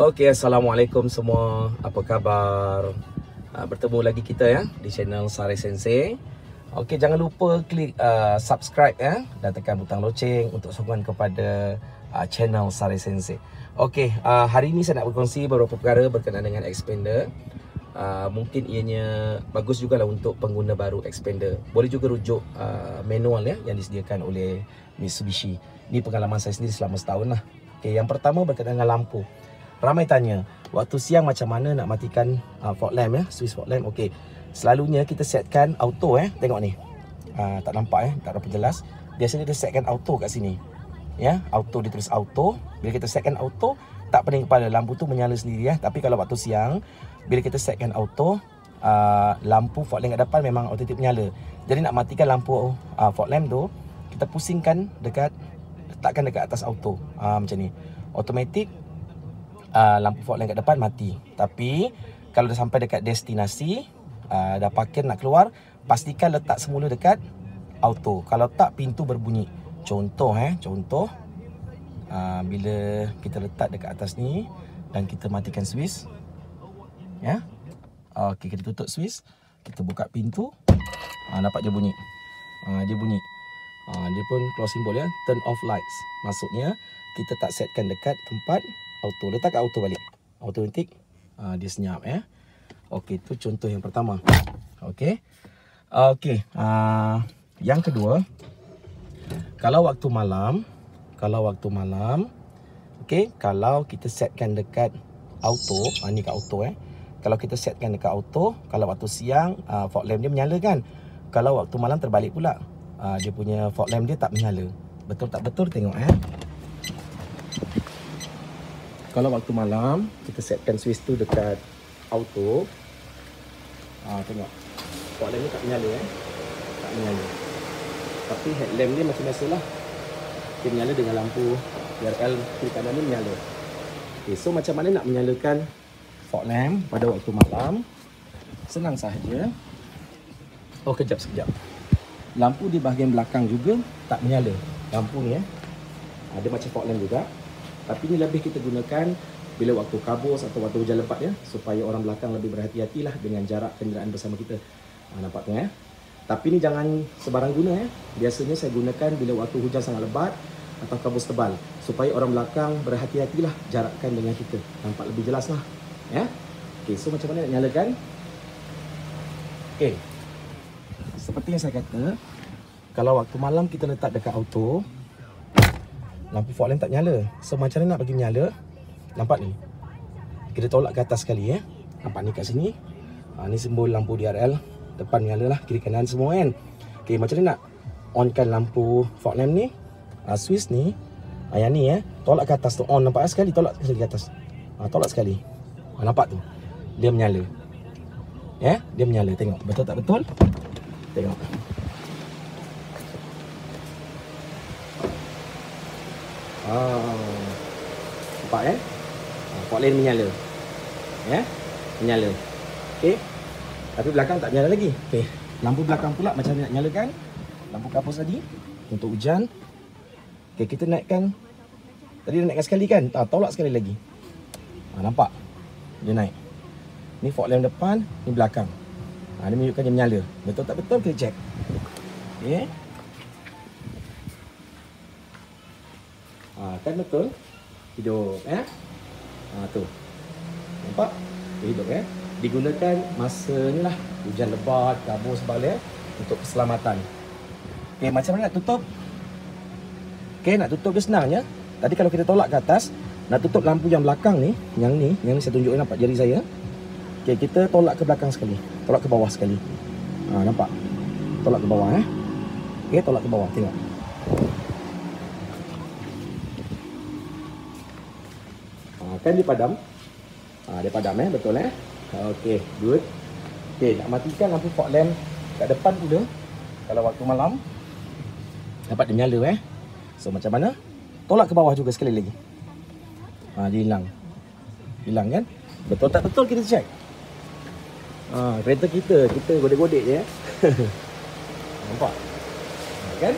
Okey, Assalamualaikum semua. Apa khabar? Uh, bertemu lagi kita ya di channel Sari Sensei. Okey, jangan lupa klik uh, subscribe ya dan tekan butang loceng untuk sokongan kepada uh, channel Sari Sensei. Okey, uh, hari ini saya nak berkongsi beberapa perkara berkenaan dengan expander. Uh, mungkin ianya bagus juga lah untuk pengguna baru expander. Boleh juga rujuk uh, manual ya yang disediakan oleh Mitsubishi. Ini pengalaman saya sendiri selama setahun lah. Okay, yang pertama berkaitan dengan lampu. Ramai tanya, waktu siang macam mana nak matikan uh, fog lamp ya, switch fog lamp. Okey. Selalunya kita setkan auto eh. Tengok ni. Uh, tak nampak eh, tak dapat jelas. Biasanya kita setkan auto kat sini. Ya, auto dia tulis auto. Bila kita setkan auto, tak pening kepala lampu tu menyala sendiri ya. Tapi kalau waktu siang, bila kita setkan auto, uh, lampu fog lamp kat depan memang automatik menyala. Jadi nak matikan lampu uh, fog lamp tu, kita pusingkan dekat letakkan dekat atas auto. Uh, macam ni. Automatik uh, lampu fog lamp kat depan mati. Tapi kalau dah sampai dekat destinasi, uh, dah parkir nak keluar, pastikan letak semula dekat auto. Kalau tak pintu berbunyi. Contoh eh, contoh uh, bila kita letak dekat atas ni dan kita matikan switch. Ya. Okey, kita tutup switch, kita buka pintu. Uh, dapat je bunyi. Uh, dia bunyi. Uh, dia pun keluar simbol ya, turn off lights. Maksudnya kita tak setkan dekat tempat auto. Letak kat auto balik. Automatik uh, dia senyap ya. Okey, tu contoh yang pertama. Okey. Okey, uh, yang kedua kalau waktu malam, kalau waktu malam, okey, kalau kita setkan dekat auto, uh, ni kat auto eh. Kalau kita setkan dekat auto, kalau waktu siang uh, fog lamp dia menyala kan. Kalau waktu malam terbalik pula. Uh, dia punya fog lamp dia tak menyala. Betul tak betul tengok eh kalau waktu malam kita setkan switch tu dekat auto. Ha, tengok. Fog lamp ni tak menyala eh? Tak menyala. Tapi headlamp dia macam biasalah. Dia menyala dengan lampu. DRL kiri kanan ni menyala. Okay, so macam mana nak menyalakan fog lamp pada waktu malam? Senang sahaja. Oh kejap sekejap. Lampu di bahagian belakang juga tak menyala. Lampu ni eh? Ada macam fog lamp juga tapi ini lebih kita gunakan bila waktu kabus atau waktu hujan lebat ya supaya orang belakang lebih berhati-hatilah dengan jarak kenderaan bersama kita. Ha, nampak tu ya. Tapi ni jangan sebarang guna ya. Biasanya saya gunakan bila waktu hujan sangat lebat atau kabus tebal supaya orang belakang berhati-hatilah jarakkan dengan kita. Nampak lebih jelas lah. Ya. Okey, so macam mana nak nyalakan? Okey. Seperti yang saya kata, kalau waktu malam kita letak dekat auto, lampu fog lamp tak nyala. So macam mana nak bagi menyala? Nampak ni. Kita tolak ke atas sekali eh. Nampak ni kat sini. Ha, ni simbol lampu DRL. Depan nyala lah, kiri kanan semua kan. Okey, macam mana nak onkan lampu fog lamp ni? Ha, switch ni. Ha, yang ni eh. Tolak ke atas tu on nampak sekali tolak sekali ke atas. Ha, tolak sekali. Ha, nampak tu. Dia menyala. Ya, yeah? dia menyala. Tengok betul tak betul? Tengok. Ah. Nampak eh? Ah, fog lamp menyala. Ya? Yeah? Menyala. Okey. Tapi belakang tak menyala lagi. Okey. Lampu belakang pula macam nak nyalakan? Lampu kapus tadi untuk hujan. Okey, kita naikkan. Tadi dah naikkan sekali kan? Ah, tolak sekali lagi. Ah, nampak? Dia naik. Ni fog lamp depan, ni belakang. Ah, dia menunjukkan dia menyala. Betul tak betul? Kita check. Okey. Ha, kan betul? Hidup, eh? Ha, tu. Nampak? Hidup, eh? Digunakan masa ni lah. Hujan lebat, kabur sebalik, eh? Untuk keselamatan. Okay, macam mana nak tutup? Okay, nak tutup dia senang, ya? Tadi kalau kita tolak ke atas, nak tutup lampu yang belakang ni, yang ni, yang ni saya tunjukkan nampak jari saya. Okay, kita tolak ke belakang sekali. Tolak ke bawah sekali. Ha, nampak? Tolak ke bawah, eh? Okay, tolak ke bawah. Tengok. Kan dia padam. Ha, dia padam eh, betul eh? Okey, good. Okey, nak matikan lampu fog lamp kat depan pula. Kalau waktu malam dapat dia menyala eh. So macam mana? Tolak ke bawah juga sekali lagi. Ha, dia hilang. Hilang kan? Betul tak betul kita check. Ha, kereta kita, kita godek-godek je eh. Nampak? Ha, kan?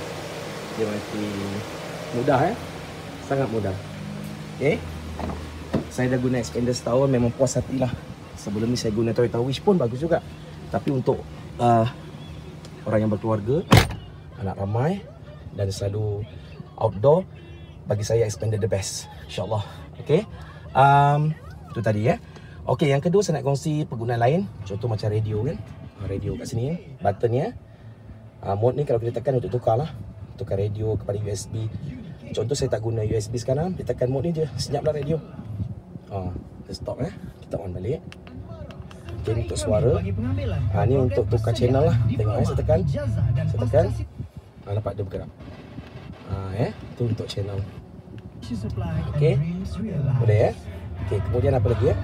Dia masih mudah eh. Sangat mudah. Okey. Saya dah guna expander setahun memang puas hati lah. Sebelum ni saya guna Toyota Wish pun bagus juga. Tapi untuk uh, orang yang berkeluarga, anak ramai dan selalu outdoor, bagi saya expander the best. InsyaAllah. Okay. Um, itu tadi ya. Okay, yang kedua saya nak kongsi penggunaan lain. Contoh macam radio kan. Ah, radio kat sini ya. Button ya. Uh, mode ni kalau kita tekan untuk tukar lah. Tukar radio kepada USB. Contoh saya tak guna USB sekarang, kita tekan mode ni je, senyaplah radio. Kita stop eh. Kita on balik. Okay, untuk suara. Ha, ni untuk tukar channel lah. Tengok eh, saya tekan. Saya tekan. Ha, nampak dia bergerak. Ha, eh, tu untuk channel. Okay. Boleh eh. Okay, kemudian apa lagi eh?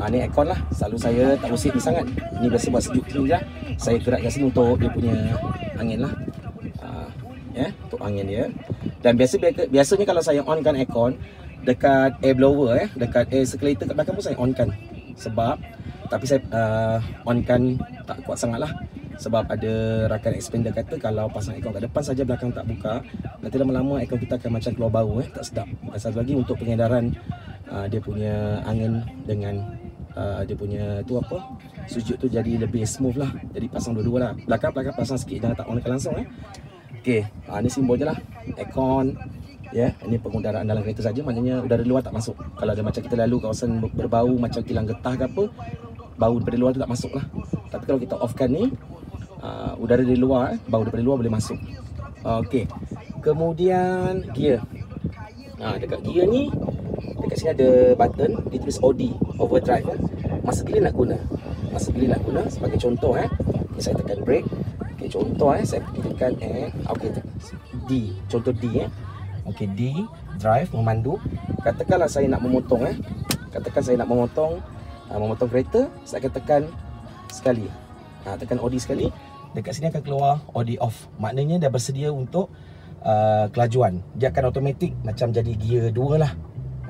Ha, ni aircon lah. Selalu saya tak usik ni sangat. Ni biasa buat sejuk ni je. Saya gerak kat sini untuk dia punya angin lah. Ha, ya, untuk angin dia. Dan biasa biasanya kalau saya onkan aircon dekat air blower eh, dekat air circulator kat belakang pun saya onkan. Sebab tapi saya uh, onkan tak kuat sangat lah sebab ada rakan expander kata kalau pasang aircon kat depan saja belakang tak buka nanti lama-lama aircon kita akan macam keluar bau eh. Tak sedap. Satu lagi untuk pengedaran uh, dia punya angin dengan uh, dia punya tu apa sujud tu jadi lebih smooth lah. Jadi pasang dua-dua lah. Belakang-belakang pasang sikit jangan tak onkan langsung eh. Okey, ha, ni simbol je lah. Aircon Ya, yeah, ini pengudaraan dalam kereta saja. Maknanya udara luar tak masuk. Kalau ada macam kita lalu kawasan berbau Macam kilang getah ke apa Bau daripada luar tu tak masuk lah Tapi kalau kita offkan ni uh, Udara dari luar, eh, bau daripada luar boleh masuk. Okey. Kemudian gear. Ha, Dekat gear ni Dekat sini ada button Dia tulis OD Overdrive. Eh. Masa bila nak guna? Masa bila nak guna? Sebagai contoh eh. Okay, Saya tekan brake. Okey, contoh eh saya tekan eh. Okey D, contoh D eh. Okey, D drive memandu. Katakanlah saya nak memotong eh. Katakan saya nak memotong uh, memotong kereta, saya akan tekan sekali. Ha, tekan OD sekali. Dekat sini akan keluar OD off. Maknanya dah bersedia untuk uh, kelajuan. Dia akan automatik macam jadi gear 2 lah.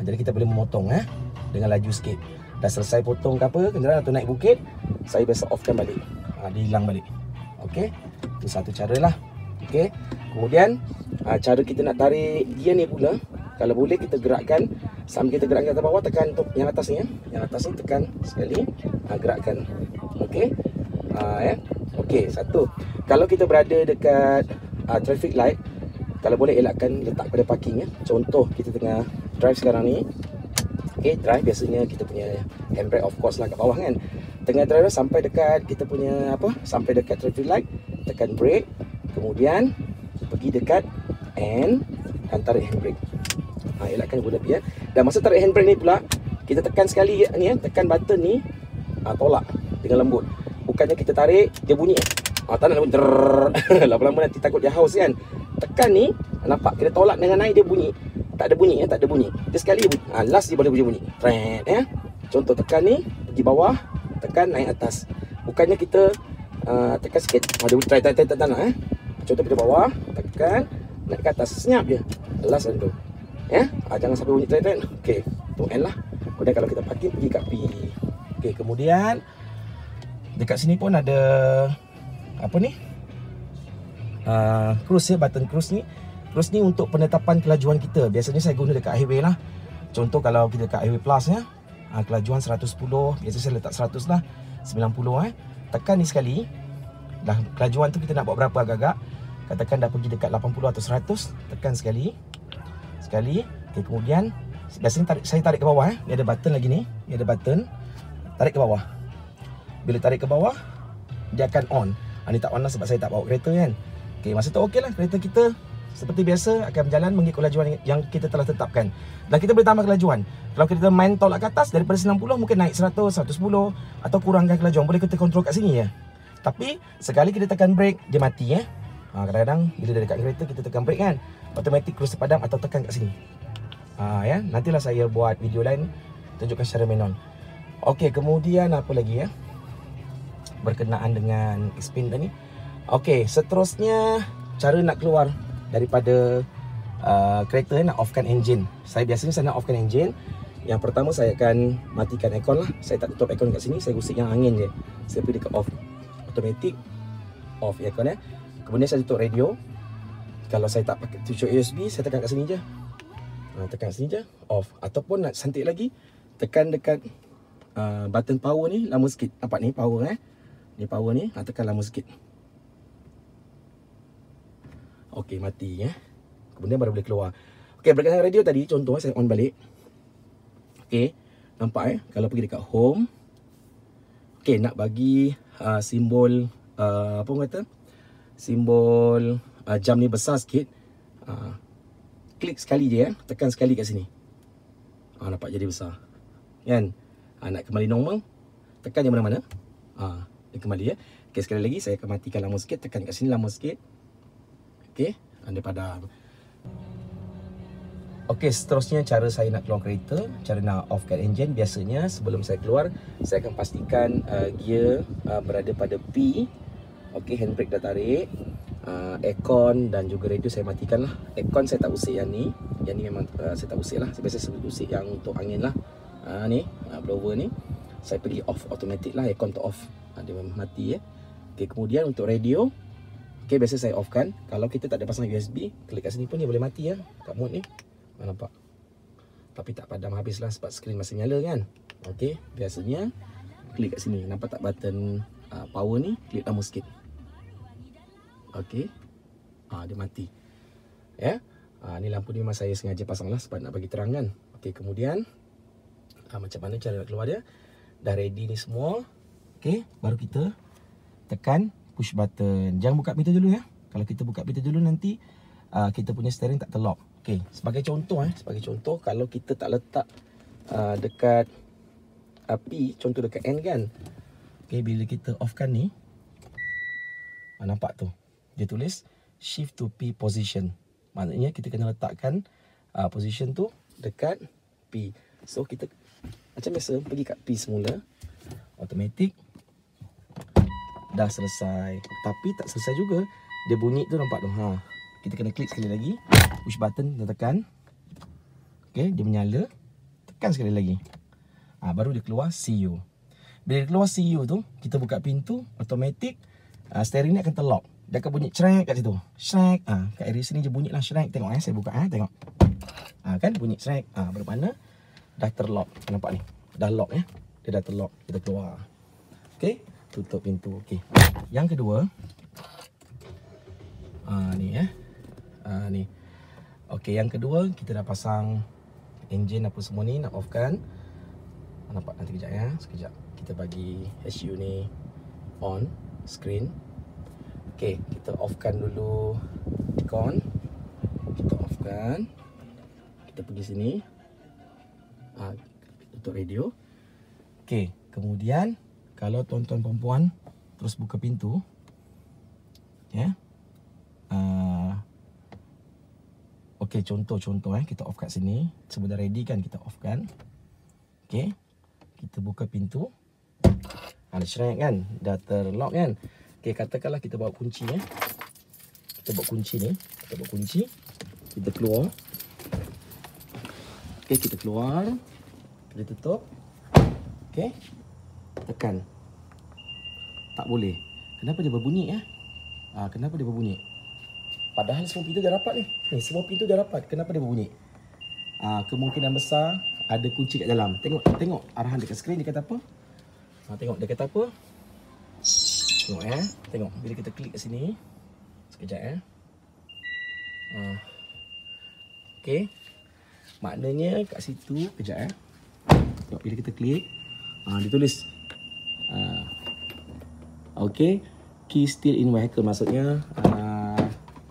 Jadi kita boleh memotong eh dengan laju sikit. Dah selesai potong ke apa, kenderaan atau naik bukit, saya biasa offkan balik. Ha, dia hilang balik. Okey. Itu satu cara lah. Okey. Kemudian uh, cara kita nak tarik dia ni pula kalau boleh kita gerakkan sambil kita gerakkan ke bawah tekan untuk yang atas ni ya. Yang atas ni tekan sekali uh, gerakkan. Okey. Uh, ya. Okey, satu. Kalau kita berada dekat uh, traffic light kalau boleh elakkan letak pada parking ya. Contoh kita tengah drive sekarang ni. Okey, drive biasanya kita punya handbrake of course lah kat bawah kan tengah drive sampai dekat kita punya apa sampai dekat traffic light tekan brake kemudian pergi dekat and dan tarik handbrake ha, elakkan guna ya dan masa tarik handbrake ni pula kita tekan sekali ni ya tekan button ni ha, tolak dengan lembut bukannya kita tarik dia bunyi ha, tak nak lembut lama-lama nanti takut dia haus kan tekan ni nampak kita tolak dengan naik dia bunyi tak ada bunyi ya tak ada bunyi dia sekali bunyi ha, last dia boleh bunyi bunyi Tret, ya contoh tekan ni pergi bawah tekan naik atas bukannya kita uh, tekan sikit ada oh, try try try nak eh contoh pada bawah tekan naik ke atas. Senyap je. Last tu. Ya? Ah, jangan sampai bunyi try okey tu end lah. Kemudian kalau kita parking pergi kat P. Okey kemudian dekat sini pun ada apa ni? Uh, cruise ya button cruise ni. Cruise ni untuk penetapan kelajuan kita. Biasanya saya guna dekat highway lah. Contoh kalau kita dekat highway plus ya ha, kelajuan 110 biasa saya letak 100 lah. 90 eh. Tekan ni sekali. Dah kelajuan tu kita nak buat berapa agak-agak katakan dah pergi dekat 80 atau 100 tekan sekali. Sekali. Okay, kemudian biasanya tarik, saya tarik ke bawah eh. Ni ada button lagi ni. Ni ada button. Tarik ke bawah. Bila tarik ke bawah dia akan on. Ha, ni tak on lah sebab saya tak bawa kereta kan? Okay, masa tu okey lah. Kereta kita seperti biasa akan berjalan mengikut kelajuan yang kita telah tetapkan. Dan kita boleh tambah kelajuan kalau kita main tolak ke atas daripada 90 mungkin naik 100 110 atau kurangkan kelajuan boleh kita kontrol kat sini ya. Tapi sekali kita tekan brake dia mati ya ha, kadang-kadang bila dia dekat kereta kita tekan brake kan automatic cruise padam atau tekan kat sini ha, ya nantilah saya buat video lain tunjukkan secara manual Okey, kemudian apa lagi ya berkenaan dengan spin tadi Okey, seterusnya cara nak keluar daripada uh, kereta nak offkan engine. Saya biasanya saya nak offkan engine. Yang pertama saya akan matikan aircon lah. Saya tak tutup aircon kat sini, saya gusik yang angin je. Saya pergi dekat off. Automatic off aircon eh. Kemudian saya tutup radio. Kalau saya tak pakai tutup USB, saya tekan kat sini je. Ha, tekan kat sini je, off. Ataupun nak santik lagi, tekan dekat uh, button power ni lama sikit. Nampak ni power eh. Ni power ni, ha, tekan lama sikit. Okey, mati eh. Kemudian baru boleh keluar. Okey, berkaitan radio tadi, contoh eh, saya on balik. Okey, nampak eh, kalau pergi dekat home. Okey, nak bagi uh, simbol uh, apa orang kata? Simbol uh, jam ni besar sikit. Uh, klik sekali je eh, tekan sekali kat sini. Uh, nampak jadi besar. Kan? Uh, nak kembali normal, tekan yang mana-mana. Uh, dia kembali ya. Okey, sekali lagi saya akan matikan lama sikit, tekan kat sini lama sikit. Okey, anda padam. Okey, seterusnya cara saya nak keluar kereta, cara nak offkan engine biasanya sebelum saya keluar, saya akan pastikan uh, gear uh, berada pada P. Okey, handbrake dah tarik. Uh, aircon dan juga radio saya matikan lah. Aircon saya tak usik yang ni. Yang ni memang uh, saya tak usik lah. Saya biasa usik yang untuk angin lah. Uh, ni, uh, blower ni. Saya pergi off automatic lah. Aircon tu off. Uh, dia memang mati ya. Okey, kemudian untuk radio, Okay, biasa saya off kan. Kalau kita tak ada pasang USB, klik kat sini pun dia boleh mati ya. Kat mode ni. Mana nampak? Tapi tak padam habis lah sebab skrin masih nyala kan. Okay, biasanya klik kat sini. Nampak tak button uh, power ni? Klik lama sikit. Okay. Ah, dia mati. Ya. Ah, ni lampu ni memang saya sengaja pasang lah sebab nak bagi terang kan. Okay, kemudian ah, macam mana cara nak keluar dia? Dah ready ni semua. Okay, baru kita tekan push button. Jangan buka pintu dulu ya. Kalau kita buka pintu dulu nanti uh, kita punya steering tak terlock. Okey, sebagai contoh eh, sebagai contoh kalau kita tak letak uh, dekat api, contoh dekat end kan. Okey, bila kita offkan ni uh, nampak tu. Dia tulis shift to P position. Maknanya kita kena letakkan uh, position tu dekat P. So kita macam biasa pergi kat P semula. Automatic dah selesai. Tapi tak selesai juga. Dia bunyi tu nampak tu. Ha. Kita kena klik sekali lagi. Push button dan tekan. Okey, dia menyala. Tekan sekali lagi. Ha, baru dia keluar CU. Bila dia keluar CU tu, kita buka pintu, automatic uh, steering ni akan terlock. Dia akan bunyi shrek kat situ. Shrek. Ha, kat area sini je bunyi lah shrek. Tengok eh, saya buka eh, tengok. Ha, kan bunyi shrek. Ha, mana dah terlock. Nampak ni. Dah lock eh. Dia dah terlock. Kita keluar. Okey tutup pintu. Okey. Yang kedua. Ah ni eh. Ah ni. Okey, yang kedua kita dah pasang engine apa semua ni nak offkan. Ah, nampak nanti kejap ya. Sekejap. Kita bagi HU ni on screen. Okey, kita offkan dulu con. Kita offkan. Kita pergi sini. Ah tutup radio. Okey, kemudian kalau tuan-tuan perempuan terus buka pintu ya yeah. uh, okey contoh-contoh eh kita off kat sini semua dah ready kan kita off kan okey kita buka pintu ada shrek kan dah terlock kan okey katakanlah kita bawa kunci eh kita bawa kunci ni kita bawa kunci kita keluar okey kita keluar kita tutup okey tekan tak boleh. Kenapa dia berbunyi ya? Ah, kenapa dia berbunyi? Padahal semua pintu dah rapat ni. Ni semua pintu dah rapat. Kenapa dia berbunyi? Ah, kemungkinan besar ada kunci kat dalam. Tengok tengok arahan dekat skrin dia kata apa? Ah, tengok dia kata apa? Tengok eh. Tengok bila kita klik kat sini. Sekejap eh. Ah. Okey. Maknanya kat situ kejap eh. Tengok bila kita klik, ah dia tulis ah Okay Key still in vehicle Maksudnya uh,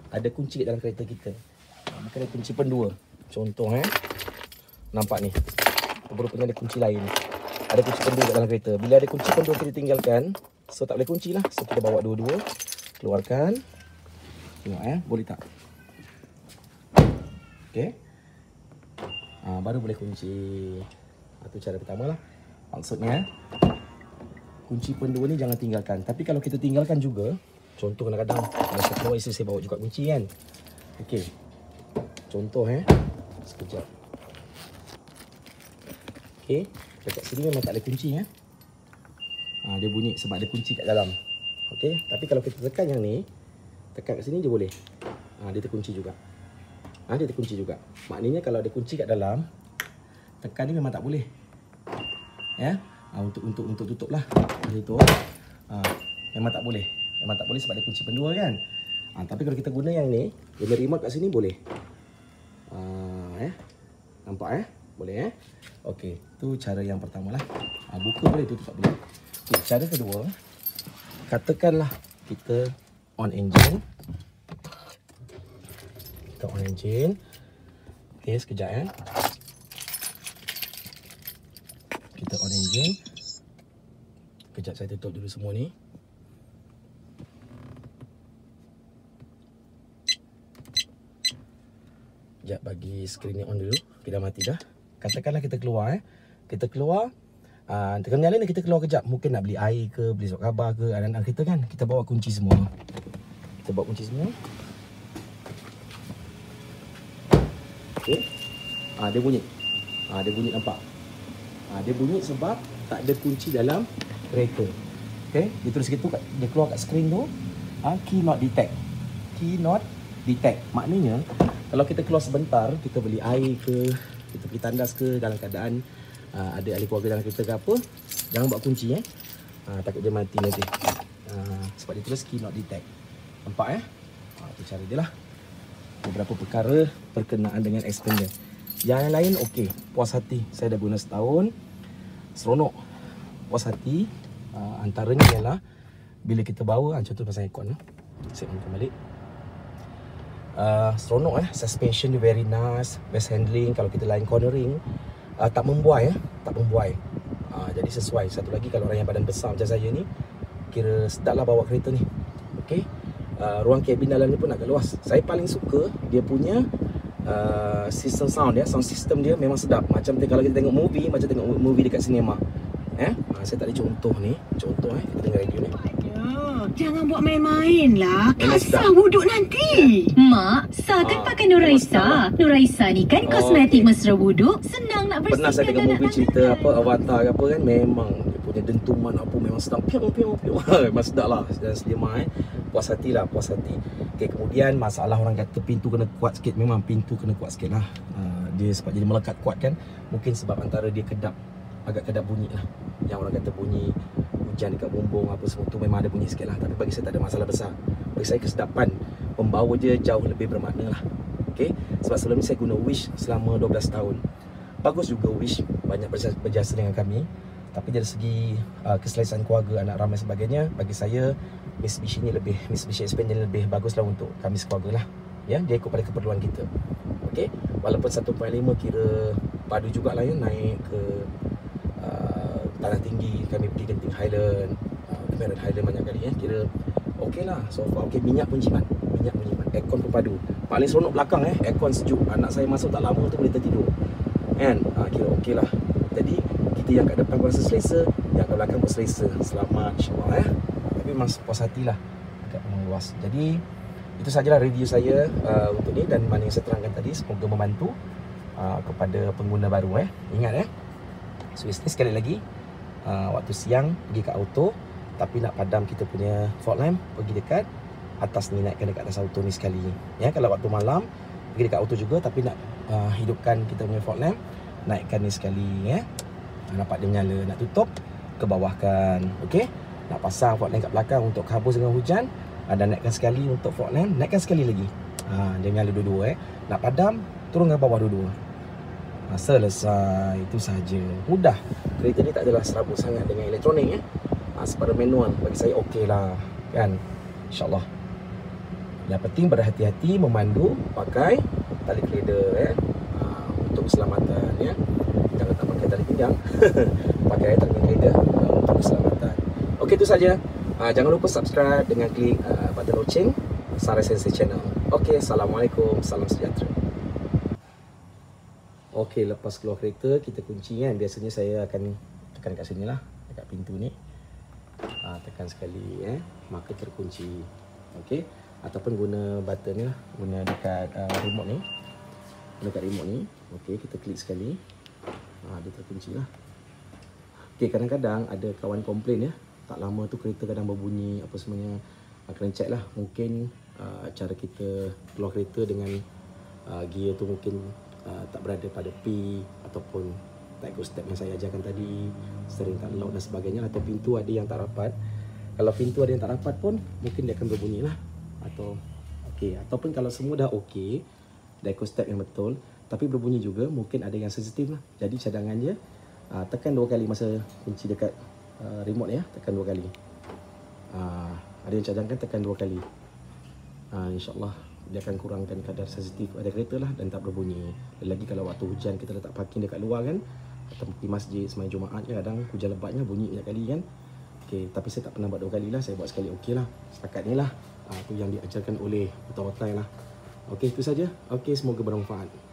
Ada kunci dalam kereta kita uh, Mungkin ada kunci pendua Contoh eh Nampak ni Rupanya ada kunci lain Ada kunci pendua dalam kereta Bila ada kunci pendua kita tinggalkan So tak boleh kunci lah So kita bawa dua-dua Keluarkan Tengok eh Boleh tak Okay uh, Baru boleh kunci Itu cara pertama lah Maksudnya kunci pendua ni jangan tinggalkan. Tapi kalau kita tinggalkan juga, contoh kadang-kadang masa keluar isteri saya bawa juga kunci kan. Okey. Contoh eh. Sekejap. Okey. Dekat sini memang tak ada kunci ya. Ha, dia bunyi sebab ada kunci kat dalam. Okey. Tapi kalau kita tekan yang ni, tekan kat sini je boleh. Ha, dia terkunci juga. Ha, dia terkunci juga. Maknanya kalau ada kunci kat dalam, tekan ni memang tak boleh. ya. Ha, untuk untuk untuk tutup lah. Macam itu. Ha, memang tak boleh. Memang tak boleh sebab dia kunci pendua kan. Ha, tapi kalau kita guna yang ni, guna remote kat sini boleh. Ha, eh. Nampak eh? Boleh eh? Okey, tu cara yang pertama lah. Ha, buka boleh, tutup tak boleh. Okay, cara kedua, katakanlah kita on engine. Kita on engine. Okey, sekejap eh. Kita on engine. Kejap saya tutup dulu semua ni. Sekejap bagi skrin ni on dulu. Kita mati dah. Katakanlah kita keluar eh. Kita keluar. Uh, tekan nyala ni kita keluar kejap. Mungkin nak beli air ke, beli surat khabar ke. Anak-anak kita kan. Kita bawa kunci semua. Kita bawa kunci semua. Okay. Uh, dia bunyi. Uh, dia bunyi nampak. Uh, dia bunyi sebab tak ada kunci dalam kereta. Okay. Dia tulis gitu. Dia keluar kat skrin tu. Uh, key not detect. Key not detect. Maknanya kalau kita keluar sebentar, kita beli air ke, kita pergi tandas ke dalam keadaan uh, ada ahli keluarga dalam kereta ke apa, jangan buat kunci eh. Uh, takut dia mati nanti. Uh, sebab dia terus key not detect. Nampak eh? Uh, itu cara dia lah. Beberapa perkara berkenaan dengan expander. Yang lain okey, puas hati. Saya dah guna setahun. Seronok. Puas hati. Uh, antaranya ialah bila kita bawa, contoh pasang aircon. Saya on balik uh, seronok eh suspension dia very nice best handling kalau kita line cornering uh, tak membuai eh. Tak membuai. Uh, jadi sesuai. Satu lagi kalau orang yang badan besar macam saya ni kira sedap lah bawa kereta ni. Okey? Uh, ruang kabin dalam ni pun agak luas. Saya paling suka dia punya uh, system sound ya. Sound system dia memang sedap. Macam kalau kita tengok movie macam tengok movie dekat cinema. Eh? Uh, saya tak ada contoh ni. Contoh eh. Kita dengar radio ni Jangan buat main-main lah. Kasar wuduk nanti. Mak, Sa kan ah, pakai Nuraisa. Nuraisa ni kan oh, kosmetik okay. mesra wuduk. Senang nak bersihkan Pernah saya tengok movie cerita apa Avatar ke apa kan. Memang dia punya dentuman apa memang sedap. Piung, piung, piung. memang sedap lah. Dan sedia eh. Puas hati lah, puas hati. Okay, kemudian masalah orang kata pintu kena kuat sikit. Memang pintu kena kuat sikit lah. Uh, dia sebab jadi melekat kuat kan. Mungkin sebab antara dia kedap. Agak kedap bunyi lah. Yang orang kata bunyi hujan dekat bumbung apa semua tu memang ada bunyi sikit lah. Tapi bagi saya tak ada masalah besar. Bagi saya kesedapan Pembawa dia jauh lebih bermakna lah. Okay? Sebab sebelum ni saya guna Wish selama 12 tahun. Bagus juga Wish Banyak berjasa dengan kami. Tapi dari segi uh, keselesaan keluarga Anak ramai sebagainya Bagi saya Mitsubishi ni lebih Mitsubishi Expander lebih bagus lah untuk kami sekeluarga lah. Ya, dia ikut pada keperluan kita. Okay Walaupun 1.5 kira Padu jugalah ya Naik ke tanah tinggi kami pergi genting highland. Uh, kami highland banyak kali ya kira okey lah so far. Okey minyak pun jimat minyak pun jimat aircon pun padu paling seronok belakang eh. Aircon sejuk. Anak saya masuk tak lama tu boleh tertidur. Kan? Uh, kira okey lah. Jadi kita yang kat depan pun rasa selesa yang kat belakang pun selesa. Selamat insyaAllah eh. Tapi memang puas hati lah. Agak memang luas jadi itu sajalah review saya uh, untuk ni. Dan mana yang saya terangkan tadi semoga membantu uh, kepada pengguna baru eh. Ingat eh. So sekali lagi uh, waktu siang pergi ke auto. Tapi nak padam kita punya fog lamp pergi dekat atas ni naikkan dekat atas auto ni sekali. Ya kalau waktu malam pergi dekat auto juga tapi nak uh, hidupkan kita punya fog lamp naikkan ni sekali ya. Nampak dia menyala. Nak tutup ke bawahkan okey? Nak pasang fog lamp kat belakang untuk kabus dengan hujan uh, naikkan sekali untuk fog lamp naikkan sekali lagi. Ha, dia menyala dua-dua eh. Nak padam turun ke bawah dua-dua ha, selesai itu saja. Mudah. Kereta ni tak adalah serabut sangat dengan elektronik eh? Ha, sepada manual. Bagi saya okey lah. Kan? Insyaallah. Yang penting berhati-hati memandu pakai tali keder eh? Ha, untuk keselamatan ya? Jangan tak pakai tali pinggang. Pakai tali keder uh, untuk keselamatan. Okey itu saja. Ha, jangan lupa subscribe dengan klik uh, button loceng Sarai Sensei Channel. Okey assalamualaikum. Salam sejahtera Okey, lepas keluar kereta, kita kunci kan. Biasanya saya akan tekan kat sini lah. Dekat pintu ni. Ha, tekan sekali eh. Maka terkunci. Okey. Ataupun guna button ni lah. Guna dekat uh, remote ni. Guna dekat remote ni. Okey, kita klik sekali. Ha, dia terkunci lah. Okey, kadang-kadang ada kawan komplain ya. Tak lama tu kereta kadang berbunyi apa semuanya. Ha, kena check lah. Mungkin uh, cara kita keluar kereta dengan uh, gear tu mungkin uh, tak berada pada P ataupun Taiko step yang saya ajarkan tadi Seringkan lock dan sebagainya Atau pintu ada yang tak rapat Kalau pintu ada yang tak rapat pun Mungkin dia akan berbunyi lah Atau Okey, ataupun kalau semua dah okey, Daiko step yang betul, tapi berbunyi juga, mungkin ada yang sensitif lah. Jadi cadangan je, uh, tekan dua kali masa kunci dekat uh, remote ya, tekan dua kali. Uh, ada yang cadangkan tekan dua kali. Uh, InsyaAllah dia akan kurangkan kadar sensitif pada kereta lah dan tak berbunyi. Lagi kalau waktu hujan kita letak parking dekat luar kan, atau pergi masjid semayang Jumaat kan, kadang hujan lebatnya bunyi banyak kali kan. Okay, tapi saya tak pernah buat dua kali lah, saya buat sekali okey lah. Setakat ni lah. Ah, itu yang diajarkan oleh otak-otak lah. Okey, itu saja. Okey, semoga bermanfaat.